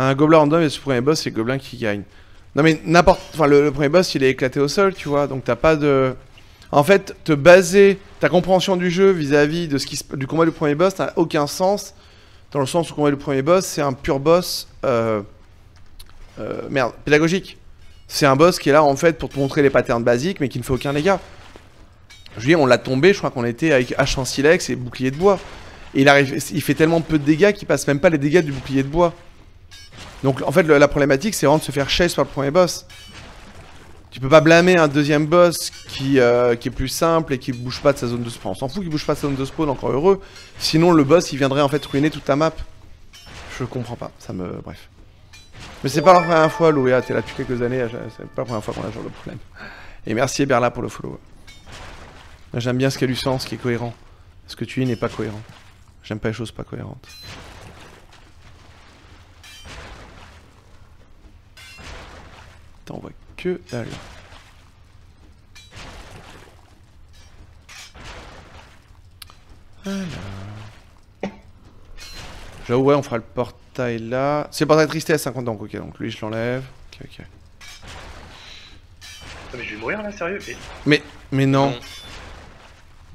Un gobelin random et ce premier boss, c'est le gobelin qui gagne. Non mais n'importe... Enfin, le, premier boss, il est éclaté au sol, tu vois, donc t'as pas de... En fait, te baser ta compréhension du jeu vis-à-vis de ce qui se- du combat du premier boss n'a aucun sens. Dans le sens où le combat du premier boss, c'est un pur boss... Euh, euh, merde, pédagogique. C'est un boss qui est là, en fait, pour te montrer les patterns basiques, mais qui ne fait aucun dégât. Je veux dire, on l'a tombé, je crois qu'on était avec hache en silex et bouclier de bois. Et il, arrive, il fait tellement peu de dégâts qu'il passe même pas les dégâts du bouclier de bois. Donc en fait, la problématique, c'est vraiment de se faire chase par le premier boss. Tu peux pas blâmer un deuxième boss qui, euh, qui est plus simple et qui bouge pas de sa zone de spawn. On s'en fout qu'il bouge pas de sa zone de spawn, encore heureux. Sinon, le boss, il viendrait en fait ruiner toute ta map. Je comprends pas, ça me... Bref. Mais c'est pas la première fois, Louéa, t'es là depuis quelques années, c'est pas la première fois qu'on a ce genre de problème. Et merci Berla pour le follow. J'aime bien ce qui a du sens, ce qui est cohérent. Ce que tu dis n'est pas cohérent. J'aime pas les choses pas cohérentes. Putain, on voit que dalle. Alors. J'avoue, ouais, on fera le portail là. C'est le portail tristesse, 50 donc ok, donc lui je l'enlève. Ok, ok. Ah, mais je vais mourir là, sérieux? Et- Mais, mais non. Non.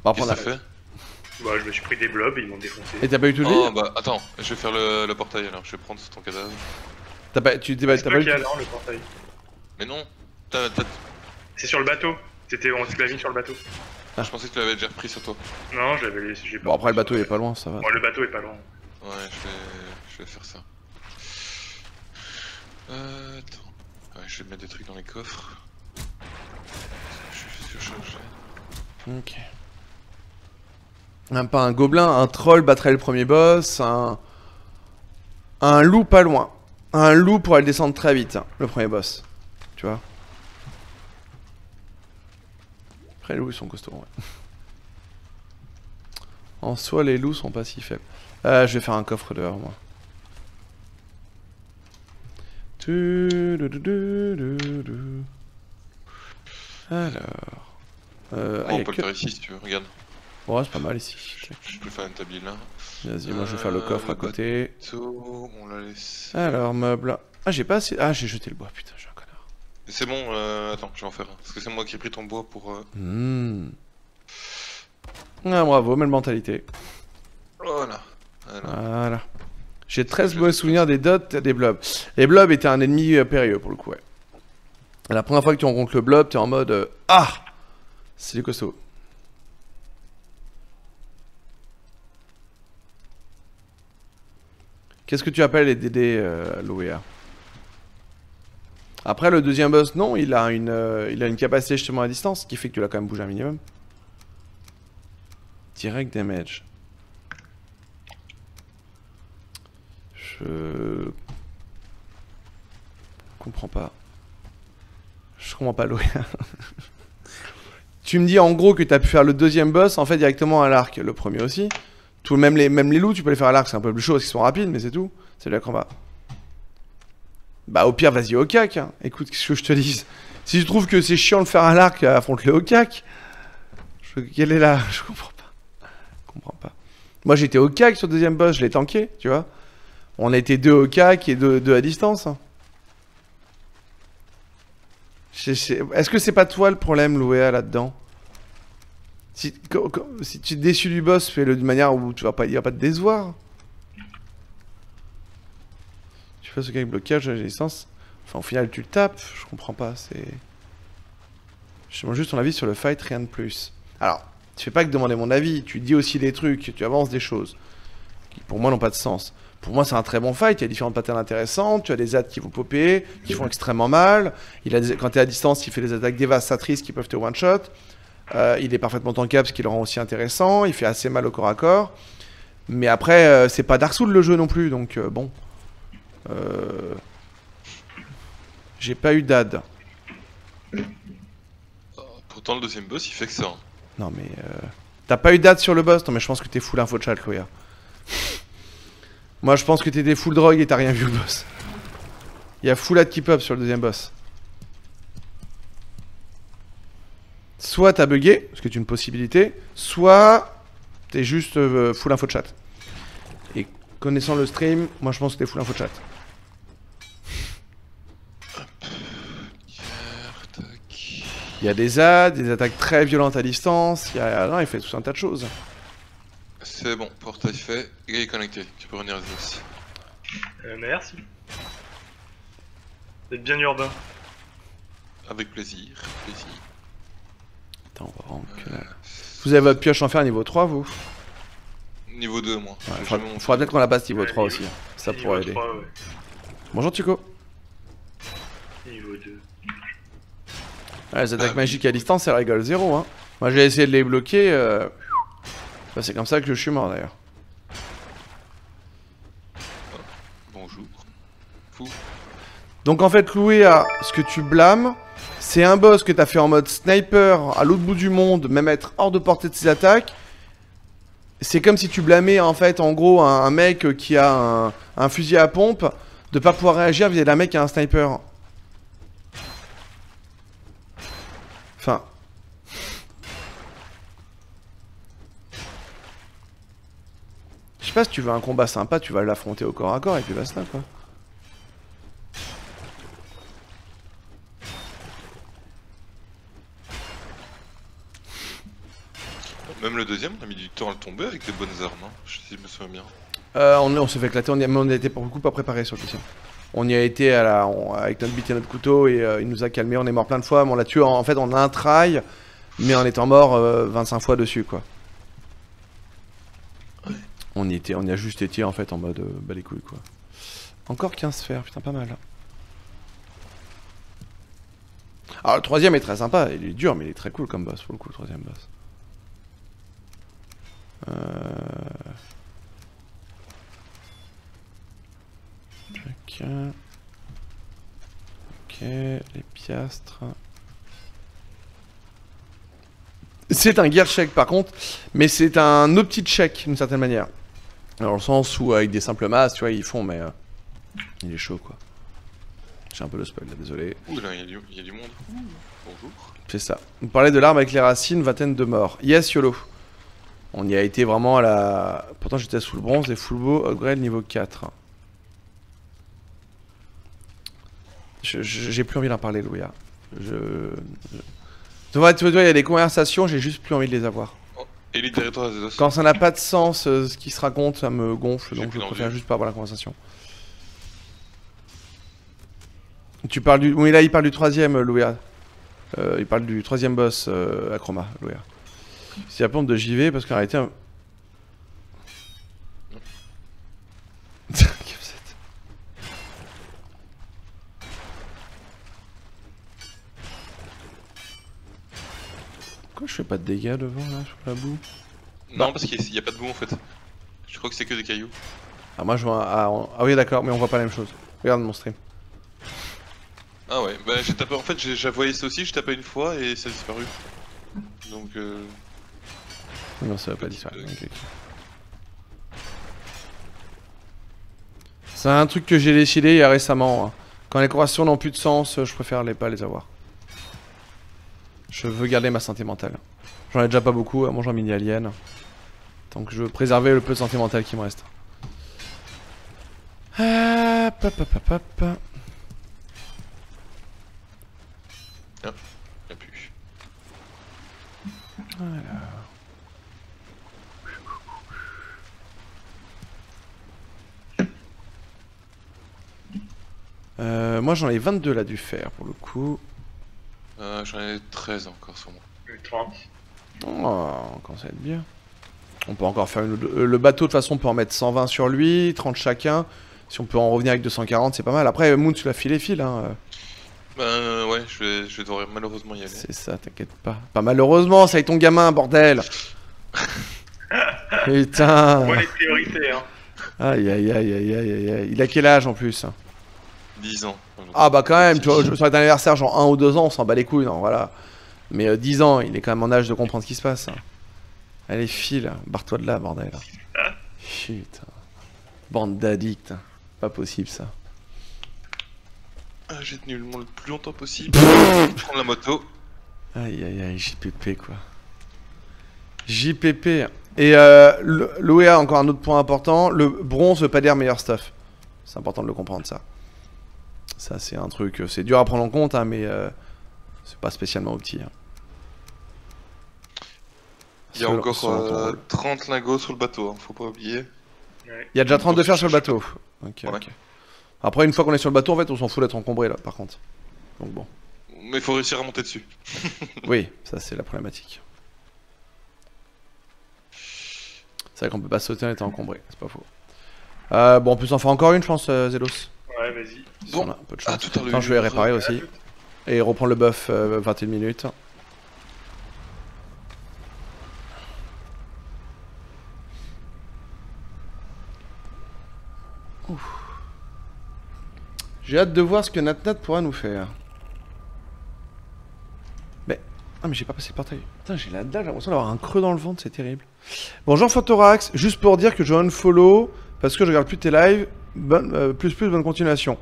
On va Qu'est-ce prendre que fait Bah, je me suis pris des blobs et ils m'ont défoncé. Et t'as pas eu tout le Oh lit bah attends, je vais faire le, le portail alors, je vais prendre ton cadavre. T'as pas, tu, t'es pas, eu tout le portail? Mais non, C'est sur le bateau. C'était on se mis sur le bateau. je pensais que tu l'avais déjà repris sur toi. Non, je l'avais laissé. j'ai pas Bon après le bateau il est pas loin, ça va. le bateau est pas loin. Ouais, je vais, je vais faire ça. Euh, attends. Ouais, je vais mettre des trucs dans les coffres. Je suis surchargé. Ok. Même pas un gobelin, un troll battrait le premier boss, un... Un loup pas loin. Un loup pourrait le descendre très vite, hein, le premier boss. Tu vois Après les loups ils sont costauds, ouais. En soi les loups sont pas si faibles. Euh, je vais faire un coffre dehors moi. Alors... Euh, ah, Oh, on peut que- le faire ici si tu veux, regarde. Ouais, c'est pas mal ici. Je, je peux faire une table là. Vas-y, moi je vais faire le Euh, coffre à côté. Bateau, on l'a laissé. Alors, meuble. Ah, j'ai pas assez. Ah, j'ai jeté le bois, putain, je suis un connard. C'est bon, euh, attends, je vais en faire un. Parce que c'est moi qui ai pris ton bois pour. euh, Hmm. Ah, bravo, belle mentalité. Voilà. Voilà. Voilà. J'ai 13 mauvais souvenirs des dots et des blobs. Les blobs étaient un ennemi euh, périlleux pour le coup, ouais. La première fois que tu rencontres le blob, t'es en mode euh, Ah C'est du costaud. Qu'est-ce que tu appelles les DD, l'OEA Après, le deuxième boss, non, il a, une, euh, il a une capacité justement à distance, ce qui fait que tu l'as quand même bougé un minimum. Direct damage. Je comprends pas. Je comprends pas l'OEA. tu me dis en gros que tu as pu faire le deuxième boss en fait directement à l'arc, le premier aussi. Tout, même, les, même les loups, tu peux les faire à l'arc, c'est un peu plus chaud parce qu'ils sont rapides, mais c'est tout. C'est le combat. Bah au pire, vas-y au cac. hein. Écoute, qu'est-ce que je te dise? Si tu trouves que c'est chiant de le faire à l'arc, affronte-le au cac. Je... Quelle est la... Je comprends pas. Je comprends pas. Moi j'étais au cac sur le deuxième boss, je l'ai tanké, tu vois. On été deux au cac et deux, à distance. hein. Est-ce que c'est pas toi le problème, Louéa, là-dedans? Si, tu es déçu du boss, fais-le d'une manière où tu vas pas, il pas te décevoir. Tu fais ce gars blocage à distance. Enfin, au final, tu le tapes. Je comprends pas. C'est. Je demande juste ton avis sur le fight, rien de plus. Alors, tu fais pas que demander mon avis. Tu dis aussi des trucs, tu avances des choses qui, pour moi, n'ont pas de sens. Pour moi, c'est un très bon fight. Il y a différentes patterns intéressantes. Tu as des ads qui vont popper, qui font extrêmement mal. Il a Quand tu es à distance, il fait des attaques dévastatrices qui peuvent te one-shot. Euh, il est parfaitement tankable, ce qui le rend aussi intéressant. Il fait assez mal au corps à corps. Mais après, euh, c'est pas Dark Souls le jeu non plus, donc euh, bon. Euh, J'ai pas eu d'ad. Pourtant, le deuxième boss, il fait que ça. hein. Non mais... euh, T'as pas eu d'ad sur le boss? Non mais je pense que t'es full info chat, Chloé. Moi je pense que t'étais full drogue et t'as rien vu au boss. Il y a full ad keep up sur le deuxième boss. Soit t'as bugué, ce qui est une possibilité, soit t'es juste euh, full info chat. Et connaissant le stream, moi je pense que t'es full info chat. Il y a des ZAD, des attaques très violentes à distance. Il, y a... non, il fait tout un tas de choses. C'est bon, portail fait. Il est connecté. Tu peux revenir aussi. Euh, merci. Vous êtes bien urbain. Avec plaisir. Plaisir. Attends, on va vraiment que Euh, là. Vous avez votre pioche en fer niveau 3, vous? Niveau 2, moi. Ouais, faudra, faudra peut-être qu'on la passe niveau Ouais, 3 niveau- aussi. hein. Ça Niveau pourrait aider. 3, ouais. Bonjour Tuco. Niveau 2. Ouais, les attaques Ah, magiques à distance, elles rigolent zéro. Hein. Moi j'ai essayé de les bloquer. euh, bah, c'est comme ça que je suis mort d'ailleurs. Bonjour. Fou. Donc en fait, loué à ce que tu blâmes, c'est un boss que t'as fait en mode sniper à l'autre bout du monde, même être hors de portée de ses attaques. C'est comme si tu blâmais en fait en gros un, un mec qui a un, un fusil à pompe de pas pouvoir réagir vis-à-vis d'un mec qui a un sniper. Enfin. Je sais pas si tu veux un combat sympa, tu vas l'affronter au corps à corps et puis basta quoi. Même le deuxième, on a mis du temps à le tomber avec des bonnes armes. Hein. Je sais si je me souviens bien. Euh, on on s'est fait éclater, on mais on été pour le coup pas préparé sur le deuxième. On y a été à la, on- avec notre bite et notre couteau et euh, il nous a calmé, on est mort plein de fois, mais on l'a tué en, en fait en un try, mais en étant mort euh, 25 fois dessus quoi. Ouais. On y était, on y a juste été en fait en mode euh, bah les couilles quoi. Encore 15 sphères, putain pas mal. Alors le troisième est très sympa, il est dur mais il est très cool comme boss pour le coup le troisième boss. Euh... Ok, les piastres. C'est un gear check par contre, mais c'est un petit check d'une certaine manière. Dans le sens où avec des simples masses, tu vois, ils font, mais euh, il est chaud quoi. J'ai un peu le spoil là, désolé. Ouh là, il y, a du- il y a du monde. Bonjour. C'est ça. Vous parlez de l'arme avec les racines, vingtaine de morts. Yes, YOLO. On y a été vraiment à la. Pourtant, j'étais sous le bronze et full beau, upgrade niveau 4. Je- je- J'ai plus envie d'en parler, Louia. Je. je- Tu vois, il y a des conversations, j'ai juste plus envie de les avoir. Quand ça n'a pas de sens, euh, ce qui se raconte, ça me gonfle, donc je préfère juste pas avoir la conversation. Tu parles du. Oui, là, il parle du troisième, Louia. Euh, il parle du troisième boss, euh, Acroma, Louia. C'est la pompe de JV parce qu'en réalité. un- Que vous êtes- Pourquoi je fais pas de dégâts devant là sur la boue? Non, parce qu'il n'y a pas de boue en fait. Je crois que c'est que des cailloux. Ah moi je vois un- ah, on- ah oui d'accord mais on voit pas la même chose. Regarde mon stream. Ah ouais, bah j'ai tapé. En fait, j'ai voyé ça aussi, j'ai tapé une fois et ça a disparu. Donc, euh. Non ça va pas disparaître. C'est un truc que j'ai décidé il y a récemment. hein. Quand les conversations n'ont plus de sens, je préfère les pas les avoir. Je veux garder ma santé mentale. J'en ai déjà pas beaucoup, à manger un mini alien. Donc je veux préserver le peu de santé mentale qui me reste. Hop, hop, hop, hop, hop. Y'a plus. Euh, moi j'en ai 22 là du fer pour le coup. Euh, J'en ai 13 encore sur moi. Le 30. Oh, on commence à être bien. On peut encore faire une... euh, Le bateau de toute façon on peut en mettre 120 sur lui, 30 chacun. Si on peut en revenir avec 240 c'est pas mal. Après Moon tu l'as filé fil hein. euh, Bah ouais, je vais, je devoir malheureusement y aller. C'est ça, t'inquiète pas. Pas malheureusement, ça est ton gamin, bordel Putain Moi, les priorités, hein. Aïe aïe aïe aïe aïe aïe aïe. Il a quel âge en plus? 10 ans. Ah bah quand même, tu vois, sur un anniversaire genre 1 ou 2 ans, on s'en bat les couilles, non, voilà. Mais euh, 10 ans, il est quand même en âge de comprendre ce qui se passe. Allez, file, barre-toi de là, bordel. Putain. Bande d'addicts. Pas possible ça. Ah, j'ai tenu le monde le plus longtemps possible. je prends la moto. Aïe aïe aïe, JPP quoi. JPP. Et euh, l'OEA, encore un autre point important, le bronze veut pas dire meilleur stuff. C'est important de le comprendre ça. Ça c'est un truc, euh, c'est dur à prendre en compte, hein, mais euh, c'est pas spécialement opti. hein. Il y a encore selon ton euh, rôle. 30 lingots sur le bateau, hein, faut pas oublier. Ouais. Il y a déjà 32 fers sur le bateau. Ok, Ouais. ok. Après, une fois qu'on est sur le bateau, en fait, on s'en fout d'être encombré là, par contre. Donc bon. Mais faut réussir à monter dessus. Oui, ça c'est la problématique. C'est vrai qu'on peut pas sauter en étant encombré, c'est pas faux. Euh, bon, on peut s'en faire encore une, je pense, euh, Zelos? Ouais, vas-y. Bon. on a un peu de Ah, chance. Attends, je vais réparer aussi. Et reprendre le buff euh, 21 minutes. Ouf. J'ai hâte de voir ce que NatNat pourra nous faire. Mais. Ah, mais j'ai pas passé le portail. Putain, j'ai la dalle, j'ai l'impression d'avoir un creux dans le ventre, c'est terrible. Bonjour Photorax, juste pour dire que je unfollow parce que je regarde plus tes lives. Bonne, euh, plus plus, bonne continuation.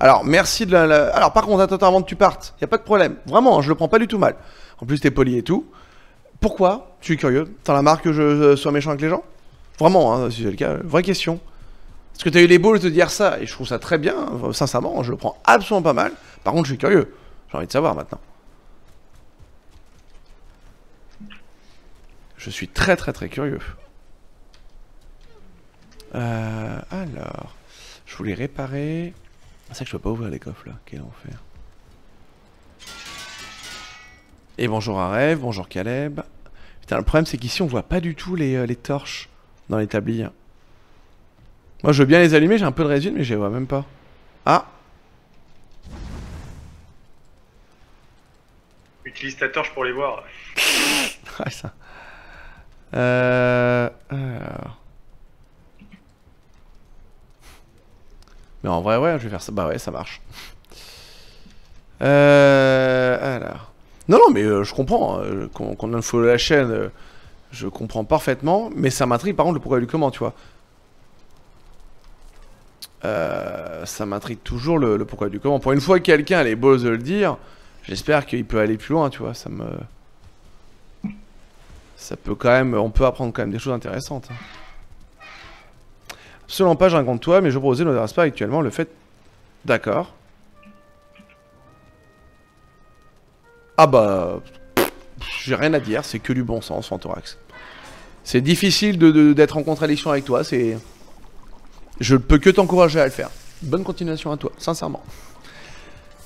Alors, merci de la. la- Alors, par contre, attends, avant que tu partes, y a pas de problème. Vraiment, je le prends pas du tout mal. En plus, t'es poli et tout. Pourquoi? Je suis curieux? T'en as marre que je euh, sois méchant avec les gens? Vraiment, hein, si c'est le cas, euh, vraie question. Parce que t'as eu les balls de dire ça, et je trouve ça très bien, euh, sincèrement, je le prends absolument pas mal. Par contre, je suis curieux. J'ai envie de savoir maintenant. Je suis très très très curieux. Euh, alors, je voulais réparer. C'est vrai que je peux pas ouvrir les coffres là, quel enfer. Et bonjour à Rêve, bonjour Caleb. Putain, le problème c'est qu'ici on voit pas du tout les, euh, les torches dans l'établi. Moi je veux bien les allumer, j'ai un peu de résine mais je les vois même pas. Ah Utilise ta torche pour les voir. Ouais, ça. Euh... alors. En vrai, ouais, je vais faire ça. Bah ouais, ça marche. Euh... Alors. Non, non, mais euh, je comprends. euh, Qu'on qu'on info la chaîne, euh, je comprends parfaitement. Mais ça m'intrigue, par contre, le pourquoi du comment, tu vois. Euh, ça m'intrigue toujours le, pourquoi du comment. Pour une fois que quelqu'un a les balls de le dire, j'espère qu'il peut aller plus loin, tu vois. Ça me ça peut quand même, on peut apprendre quand même des choses intéressantes. hein. Pas, je raconte toi, mais je proposais ne m'intéresse pas actuellement le fait. D'accord. Ah bah, j'ai rien à dire, c'est que du bon sens, Fantorax. C'est difficile de- de- d'être en contradiction avec toi, c'est. Je peux que t'encourager à le faire. Bonne continuation à toi, sincèrement.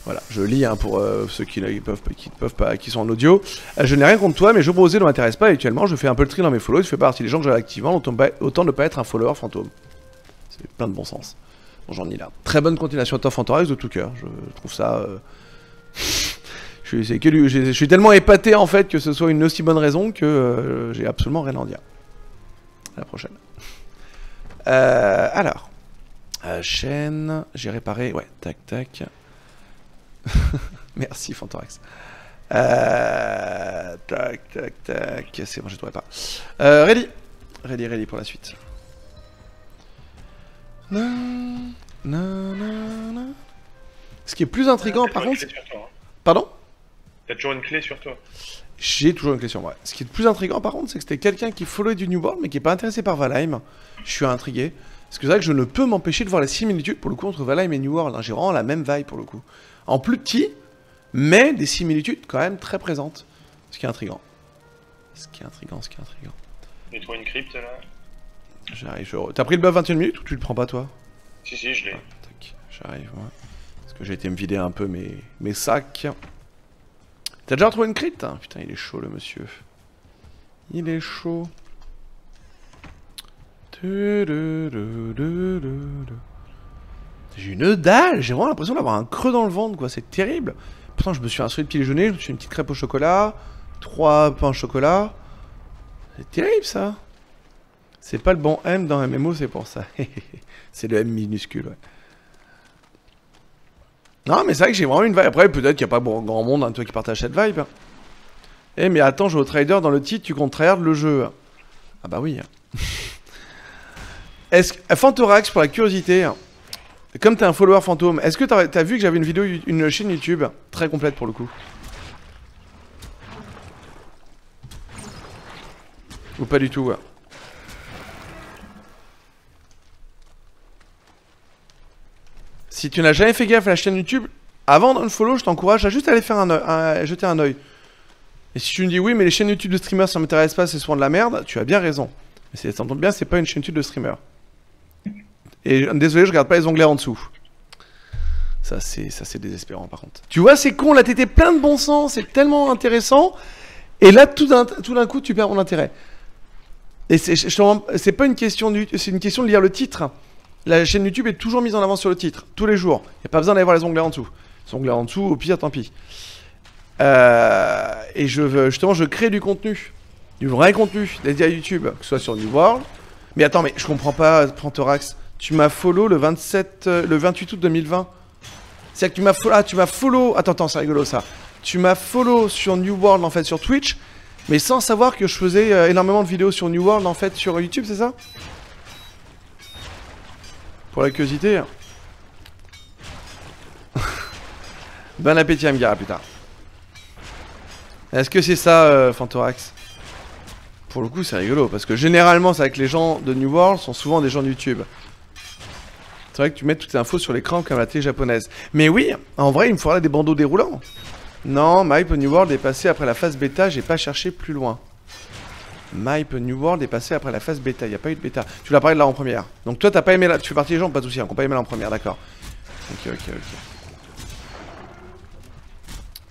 Voilà, je lis hein, pour euh, ceux qui ne peuvent, qui peuvent pas, qui sont en audio. Euh, je n'ai rien contre toi, mais je proposais ne m'intéresse pas actuellement. Je fais un peu le tri dans mes follows. Je fais partie des gens que j'ai activement, autant ne pas être un follower fantôme. Plein de bon sens. Bon, j'en ai là. Très bonne continuation à toi, Fantorax, de tout cœur. Je trouve ça. euh, je, suis, tellement épaté en fait que ce soit une aussi bonne raison que euh, j'ai absolument rien à en dire. À la prochaine. Euh, alors. Chaîne. J'ai réparé. Ouais, tac, tac. Merci Fantorax. Euh, tac, tac, tac. C'est bon, je ne trouverai pas. Ready. Ready, ready pour la suite. Ce qui est plus intriguant, par contre. toi, hein. Pardon T'as toujours une clé sur toi. J'ai toujours une clé sur moi. Ce qui est le plus intriguant, par contre, c'est que c'était quelqu'un qui followait du New World, mais qui est pas intéressé par Valheim. Je suis intrigué. Parce que c'est vrai que je ne peux m'empêcher de voir la similitude, pour le coup, entre Valheim et New World. hein. J'ai vraiment la même vibe, pour le coup. En plus petit, mais des similitudes quand même très présentes. Ce qui est intriguant. Ce qui est intriguant, ce qui est intriguant. J'ai trouvé une crypte là. J'arrive, je... T'as pris le buff 21 minutes ou tu le prends pas, toi Si, si, je l'ai. Tac, j'arrive, moi. Parce que j'ai été me vider un peu mes, mes sacs. T'as déjà retrouvé une crit hein Putain, il est chaud, le monsieur. Il est chaud. J'ai une dalle, j'ai vraiment l'impression d'avoir un creux dans le ventre, quoi. C'est terrible. Pourtant, je me suis instruit de petit déjeuner, je me suis une petite crêpe au chocolat, trois pains au chocolat. C'est terrible, ça. C'est pas le bon M dans MMO, c'est pour ça. c'est le M minuscule, ouais. Non, mais c'est vrai que j'ai vraiment une vibe. Après, peut-être qu'il n'y a pas grand monde, hein, toi, qui partage cette vibe. Eh, mais attends, je au trader dans le titre, tu contraires le jeu. Ah bah oui. Est-ce que... Fantorax, pour la curiosité, comme t'es un follower fantôme, est-ce que t'as as vu que j'avais une vidéo, une chaîne YouTube très complète pour le coup? Ou pas du tout, ouais. Si tu n'as jamais fait gaffe à la chaîne YouTube, avant de follow, je t'encourage à juste aller faire un, jeter un oeil. Et si tu me dis oui, mais les chaînes YouTube de streamers ça m'intéresse pas, c'est souvent de la merde, tu as bien raison. Mais ça tombe bien, c'est pas une chaîne YouTube de streamer. Et désolé, je regarde pas les onglets en dessous. Ça c'est ça c'est désespérant par contre. Tu vois, c'est con, là t'étais plein de bon sens, c'est tellement intéressant. Et là tout d'un d'un coup tu perds mon intérêt. Et c'est pas une question du c'est une question de lire le titre. La chaîne YouTube est toujours mise en avant sur le titre, tous les jours. Il a pas besoin d'aller voir les onglets en dessous. Les onglets en dessous, au pire, tant pis. Euh, et je veux, justement, je crée du contenu. Du vrai contenu dédié à YouTube, que ce soit sur New World. Mais attends, mais je comprends pas, Pantorax. Tu m'as follow le 27, euh, le 28 août 2020. C'est-à-dire que tu m'as follow, ah, tu m'as follow, attends, attends, c'est rigolo ça. Tu m'as follow sur New World, en fait, sur Twitch, mais sans savoir que je faisais euh, énormément de vidéos sur New World, en fait, sur YouTube, c'est ça? Pour la curiosité. bon appétit à me dire, putain. Est-ce que c'est ça, euh, Fantorax? Pour le coup, c'est rigolo, parce que généralement, c'est que les gens de New World sont souvent des gens de YouTube. C'est vrai que tu mets toutes les infos sur l'écran comme la télé japonaise. Mais oui, en vrai, il me faudrait des bandeaux déroulants. Non, Mype New World est passé après la phase bêta, j'ai pas cherché plus loin. Mype New World est passé après la phase bêta, il n'y a pas eu de bêta. Tu l'as parlé de là en première. Donc toi, t'as pas aimé la... Tu fais partie des gens, pas de soucis, hein, qui pas aimé la en première, d'accord. Ok, ok, ok.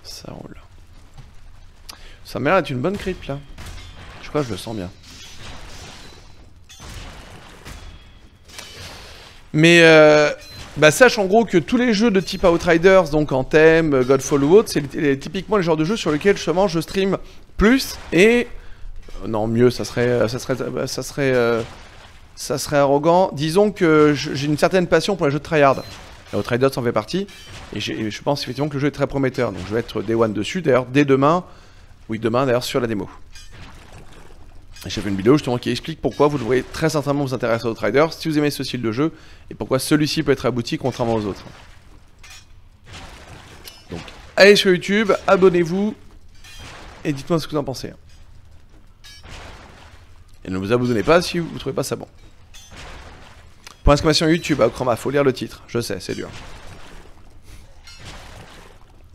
Ça roule. Ça m'a l'air d'être une bonne creep là. Je crois que je le sens bien. Mais euh, bah sache en gros que tous les jeux de type Outriders, donc en thème, Godfall ou autre, c'est typiquement les genres de jeux sur lesquels justement je stream plus et euh, non mieux, ça serait, euh, ça serait, euh, ça serait, euh, arrogant. Disons que j'ai une certaine passion pour les jeux de tryhard. Et Outriders en fait partie et, je pense effectivement que le jeu est très prometteur. Donc je vais être day one dessus. D'ailleurs dès demain, oui demain d'ailleurs sur la démo. J'ai fait une vidéo justement qui explique pourquoi vous devriez très certainement vous intéresser aux Outriders si vous aimez ce style de jeu et pourquoi celui-ci peut être abouti contrairement aux autres. Donc, allez sur YouTube, abonnez-vous et dites-moi ce que vous en pensez. Et ne vous abonnez pas si vous ne trouvez pas ça bon. Pour exclamation YouTube, Chroma, faut lire le titre. Je sais, c'est dur.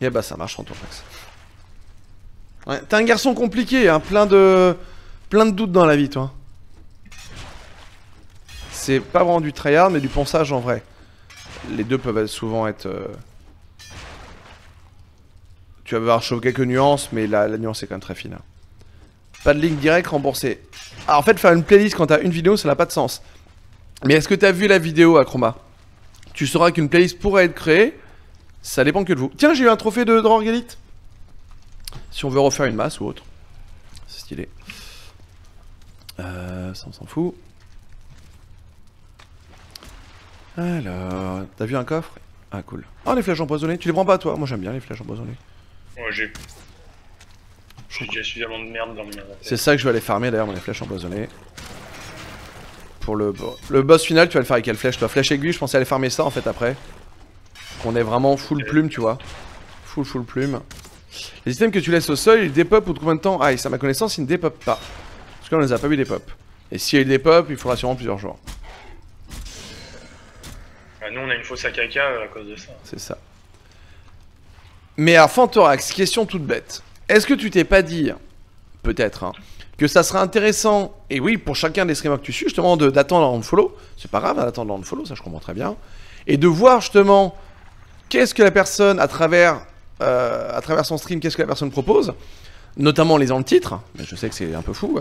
Et bah ça marche en tour Ouais, t'es un garçon compliqué, hein, plein de plein de doutes dans la vie, toi. C'est pas vraiment du tryhard, mais du ponçage en vrai. Les deux peuvent souvent être. euh, Tu vas avoir quelques nuances, mais la, nuance est quand même très fine. Pas de ligne directe remboursée. Ah, en fait, faire une playlist quand t'as une vidéo, ça n'a pas de sens. Mais est-ce que t'as vu la vidéo à Chroma Tu sauras qu'une playlist pourrait être créée. Ça dépend que de vous. Tiens, j'ai eu un trophée de Drorgalite. Si on veut refaire une masse ou autre. C'est stylé. Euh, ça on s'en fout. Alors, t'as vu un coffre? Ah cool. Oh les flèches empoisonnées, tu les prends pas toi? Moi j'aime bien les flèches empoisonnées. Moi j'ai. J'ai déjà suffisamment de merde dans mon. C'est ça que je vais aller farmer d'ailleurs, mon flèches empoisonnées. Pour le, le boss final, tu vas le faire avec quelle flèche toi? Flèche aiguille, je pensais aller farmer ça en fait après. Qu'on est vraiment full plume, tu vois. Full full plume. Les items que tu laisses au sol, ils dépop ou de combien de temps? Ah, et ça à ma connaissance, ils ne dépop pas. Parce qu'on les a pas vu dépop. Et si ils dépop, il faudra sûrement plusieurs jours. Ah, nous on a une fausse caca euh, à cause de ça. C'est ça. Mais à Fantorax, question toute bête. Est-ce que tu t'es pas dit, peut-être, hein, que ça serait intéressant, et oui, pour chacun des streamers que tu suis, justement, d'attendre en follow, c'est pas grave hein, d'attendre en follow, ça je comprends très bien, et de voir justement qu'est-ce que la personne, à travers, euh, son stream, qu'est-ce que la personne propose, notamment en lisant le titre, mais je sais que c'est un peu fou,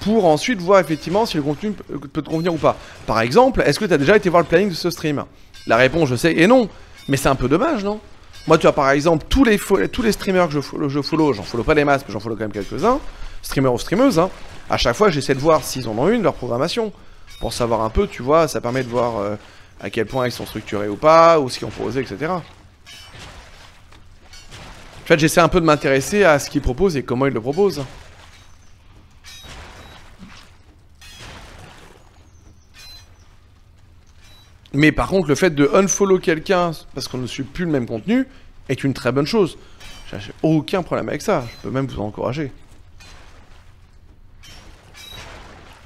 pour ensuite voir effectivement si le contenu peut te convenir ou pas. Par exemple, est-ce que tu as déjà été voir le planning de ce stream? La réponse, je sais, et non. Mais c'est un peu dommage, non? Moi, tu vois, par exemple, tous les, tous les streamers que je follow, je follow, j'en follow pas des masses, mais j'en follow quand même quelques-uns, streamers ou streameuses, hein, à chaque fois, j'essaie de voir s'ils en ont une, leur programmation, pour savoir un peu, tu vois, ça permet de voir euh, à quel point ils sont structurés ou pas, ou ce qu'ils ont proposé, etc. En fait, j'essaie un peu de m'intéresser à ce qu'ils proposent et comment ils le proposent. Mais par contre, le fait de unfollow quelqu'un parce qu'on ne suit plus le même contenu est une très bonne chose. J'ai aucun problème avec ça. Je peux même vous encourager.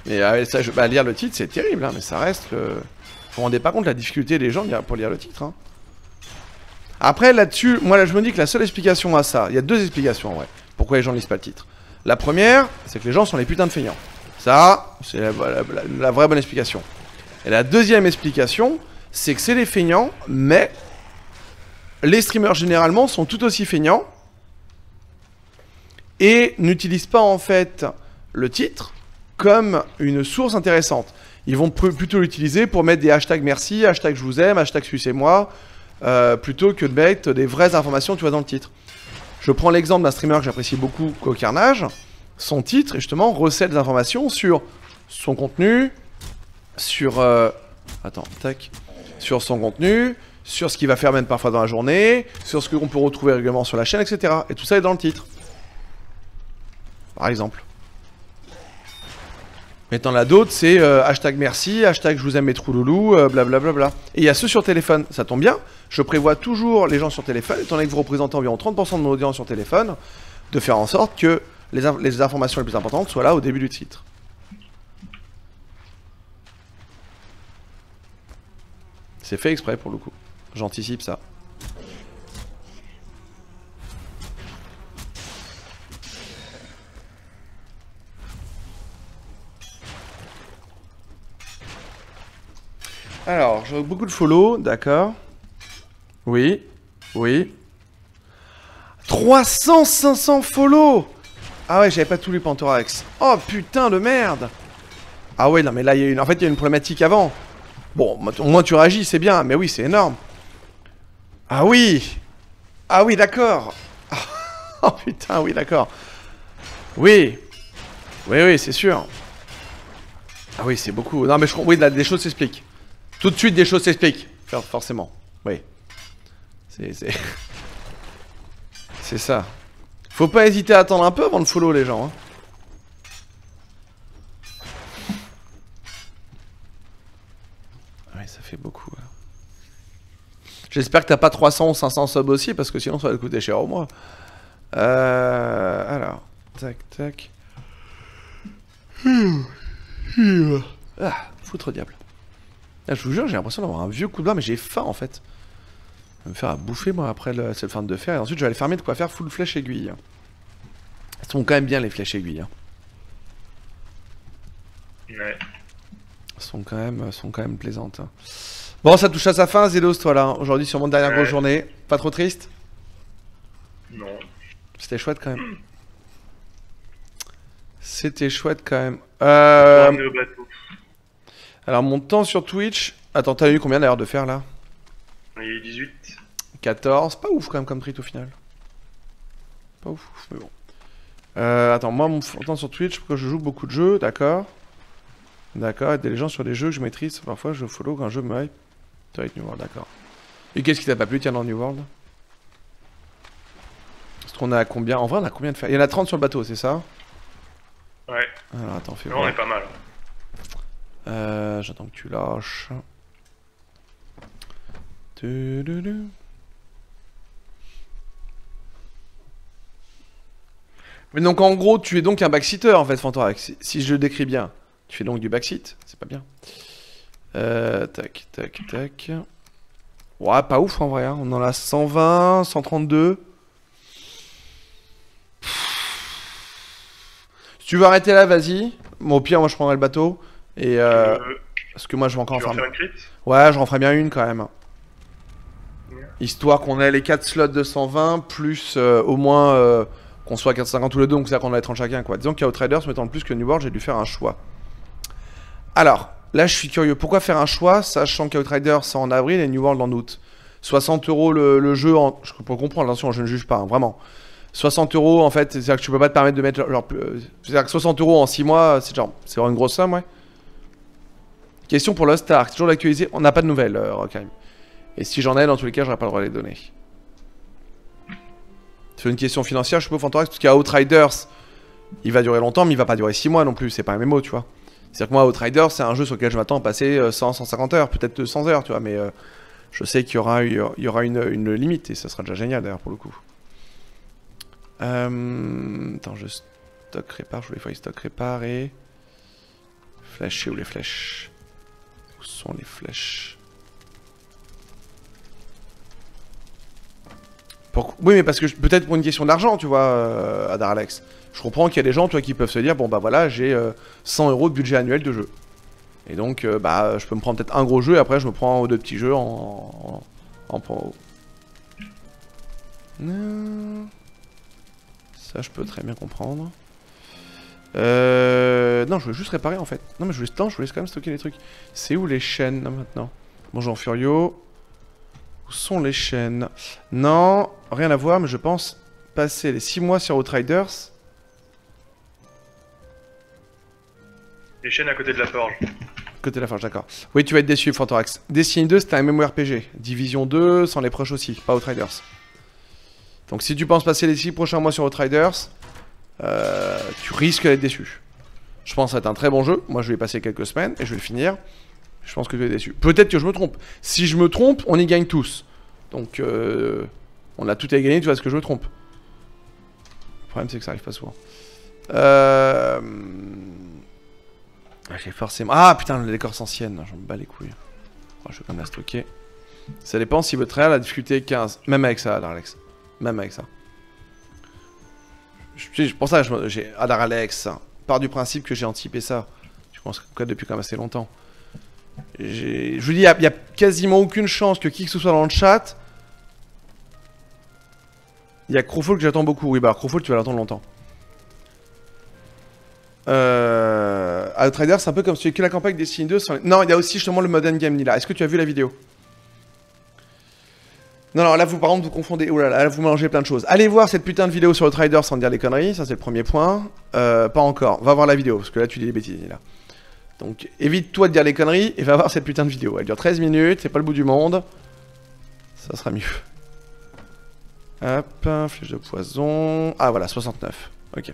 Mais euh, ça, bah, lire le titre, c'est terrible, hein, mais ça reste le. Vous vous rendez pas compte de la difficulté des gens pour lire le titre. hein. Après, là-dessus, moi, là, je me dis que la seule explication à ça, il y a deux explications en vrai. Pourquoi les gens ne lisent pas le titre. La première, c'est que les gens sont les putains de feignants. Ça, c'est la vraie bonne explication. Et la deuxième explication, c'est que c'est les feignants, mais les streamers généralement sont tout aussi feignants et n'utilisent pas en fait le titre comme une source intéressante. Ils vont plutôt l'utiliser pour mettre des hashtags merci, hashtag je vous aime, hashtag suivez-moi, euh, plutôt que de mettre des vraies informations tu vois dans le titre. Je prends l'exemple d'un streamer que j'apprécie beaucoup, Cocarnage. Son titre, justement, recèle des informations sur son contenu, sur... Euh, attends, tac. Sur son contenu, sur ce qu'il va faire même parfois dans la journée, sur ce qu'on peut retrouver régulièrement sur la chaîne, etc. Et tout ça est dans le titre. Par exemple. Mais t'en as d'autres, c'est euh, hashtag merci, hashtag je vous aime mes trous loulous, blablabla. Et il y a ceux sur téléphone, ça tombe bien. Je prévois toujours les gens sur téléphone, étant donné que vous représentez environ 30% de mon audience sur téléphone, de faire en sorte que les informations les plus importantes soient là au début du titre. C'est fait exprès pour le coup. J'anticipe ça. Alors, j'ai beaucoup de follow, d'accord. Oui, oui. 300, 500 follow Ah ouais, j'avais pas tous les Pantorax. Oh putain de merde Ah ouais, non mais là, il y a une... en fait, il y a une problématique avant. Bon, au moins tu réagis, c'est bien, mais oui, c'est énorme. Ah oui Ah oui, d'accord Oh putain, oui, d'accord. Oui Oui, oui, c'est sûr. Ah oui, c'est beaucoup. Non, mais je Oui, là, des choses s'expliquent. Tout de suite, des choses s'expliquent. Forcément. Oui. C'est... C'est ça. Faut pas hésiter à attendre un peu avant de follow les gens. Hein. Ouais, ça fait beaucoup. Hein. J'espère que t'as pas 300 ou 500 subs aussi, parce que sinon ça va te coûter cher au mois. Euh, alors, tac, tac. Ah, foutre diable. Ah, je vous jure, j'ai l'impression d'avoir un vieux coup de main, mais j'ai faim en fait. Je vais me faire à bouffer moi après le, cette fin de fer, et ensuite je vais aller fermer de quoi faire full flèche aiguille. Elles sont quand même bien les flèches aiguilles. Hein. Ouais. Elles sont quand même, sont quand même plaisantes. Hein. Bon, ça touche à sa fin, Zélos, toi là. Aujourd'hui, sur mon dernière grosse journée. Pas trop triste? Non. C'était chouette quand même. C'était chouette quand même. Euh... Alors, mon temps sur Twitch. Attends, t'as eu combien d'ailleurs de faire là? Il y a eu 18. 14. Pas ouf quand même comme treat au final. Pas ouf, mais bon. Euh, attends, moi, mon temps sur Twitch, pourquoi je joue beaucoup de jeux, d'accord. D'accord, aider les gens sur des jeux que je maîtrise. Parfois, je follow quand jeu me hype. New World, d'accord. Et qu'est-ce qui t'a pas plu, tiens, dans New World? Est-ce qu'on a combien En vrai, on a combien de faire Il y en a 30 sur le bateau, c'est ça? Ouais. Alors, attends, fais Non, on est pas mal. Euh, j'attends que tu lâches. Mais donc en gros, tu es donc un backseater en fait, Fantorax. Si je le décris bien, tu fais donc du backseat, c'est pas bien. Euh, tac, tac, tac. Ouais, pas ouf en vrai. Hein. On en a 120, 132. Si tu veux arrêter là, vas-y. Bon, au pire, moi je prendrai le bateau. Et euh, Parce que moi je vais encore en faire. Ouais, j'en ferai bien une quand même. Histoire qu'on ait les 4 slots de 120, plus euh, au moins euh, qu'on soit à 450 tous les deux, donc c'est-à-dire qu'on a 30 chacun quoi. Disons qu'Outriders mettant plus que New World, j'ai dû faire un choix. Alors, Là, je suis curieux. Pourquoi faire un choix, sachant qu'Outrider, c'est en avril et New World en août? 60 euros le, jeu en. Je peux comprendre, attention, je ne juge pas, hein, vraiment. 60 euros, en fait, c'est-à-dire que tu peux pas te permettre de mettre. Euh, c'est-à-dire que 60 euros en 6 mois, c'est genre. C'est vraiment une grosse somme, ouais. Question pour Lost Ark, toujours l'actualiser. On n'a pas de nouvelles, euh, Et si j'en ai, dans tous les cas, j'aurais pas le droit de les donner. C'est une question financière, je peux, Fantorax, parce a Outriders. Il va durer longtemps, mais il va pas durer 6 mois non plus. C'est pas un MMO, tu vois. C'est-à-dire que moi, Outrider, c'est un jeu sur lequel je m'attends à passer 100, euh, 150 heures, peut-être 200 heures, tu vois, mais euh, je sais qu'il y aura, une, limite, et ça sera déjà génial d'ailleurs pour le coup. Euh, attends, je stock répare, je voulais faire stock répare et... Flasher ou les flèches Où sont les flèches Oui, mais parce que peut-être pour une question d'argent, tu vois, euh, Adar Alex. Je comprends qu'il y a des gens, tu vois, qui peuvent se dire, bon bah voilà, j'ai euh, 100 euros de budget annuel de jeu. Et donc, euh, bah, je peux me prendre peut-être un gros jeu, et après je me prends deux petits jeux en... en, en. Non. Ça, je peux très bien comprendre. Euh... Non, je voulais juste réparer, en fait. Non, mais je voulais, non, je voulais quand même stocker les trucs. C'est où les chaînes, maintenant? Bonjour, Furio. Où sont les chaînes? Non, rien à voir, mais je pense passer les 6 mois sur Outriders. Les chaînes à côté de la forge. Côté de la forge, d'accord. Oui, tu vas être déçu, Fantorax. Destiny 2, c'était un MMORPG. Division 2, sans les proches aussi, pas Outriders. Donc si tu penses passer les 6 prochains mois sur Outriders, euh, tu risques d'être déçu. Je pense que être un très bon jeu. Moi, je vais passer quelques semaines et je vais le finir. Je pense que tu être déçu. Peut-être que je me trompe. Si je me trompe, on y gagne tous. Donc, euh, on a tout à gagner, tu vois ce que je me trompe. Le problème, c'est que ça arrive pas souvent. Euh... Ah, forcément... Ah, putain, l'écorce ancienne. J'en bats les couilles. Oh, je vais quand même la stocker. Ça dépend si votre réel a difficulté 15. Même avec ça, Adar Alex. Même avec ça. Je- Pour ça, j'ai Adar Alex. Part du principe que j'ai anticipé ça. Je pense que depuis quand même assez longtemps. Je vous dis, il n'y a, quasiment aucune chance que qui que ce soit dans le chat. Il y a Crowfall que j'attends beaucoup. Oui, bah Crowfall, tu vas l'attendre longtemps. Euh... Outrider, c'est un peu comme si tu que la campagne Destiny 2 sans les- Non, il y a aussi justement le mode endgame Nila. Est-ce que tu as vu la vidéo? Non, non, là vous par contre vous confondez. Là là, là vous mélangez plein de choses. Allez voir cette putain de vidéo sur Outrider sans dire les conneries, ça c'est le premier point. Euh, pas encore. Va voir la vidéo, parce que là tu dis des bêtises Nila. Donc évite-toi de dire les conneries et va voir cette putain de vidéo. Elle dure 13 minutes, c'est pas le bout du monde. Ça sera mieux. Hop, flèche de poison. Ah voilà, 69. Ok.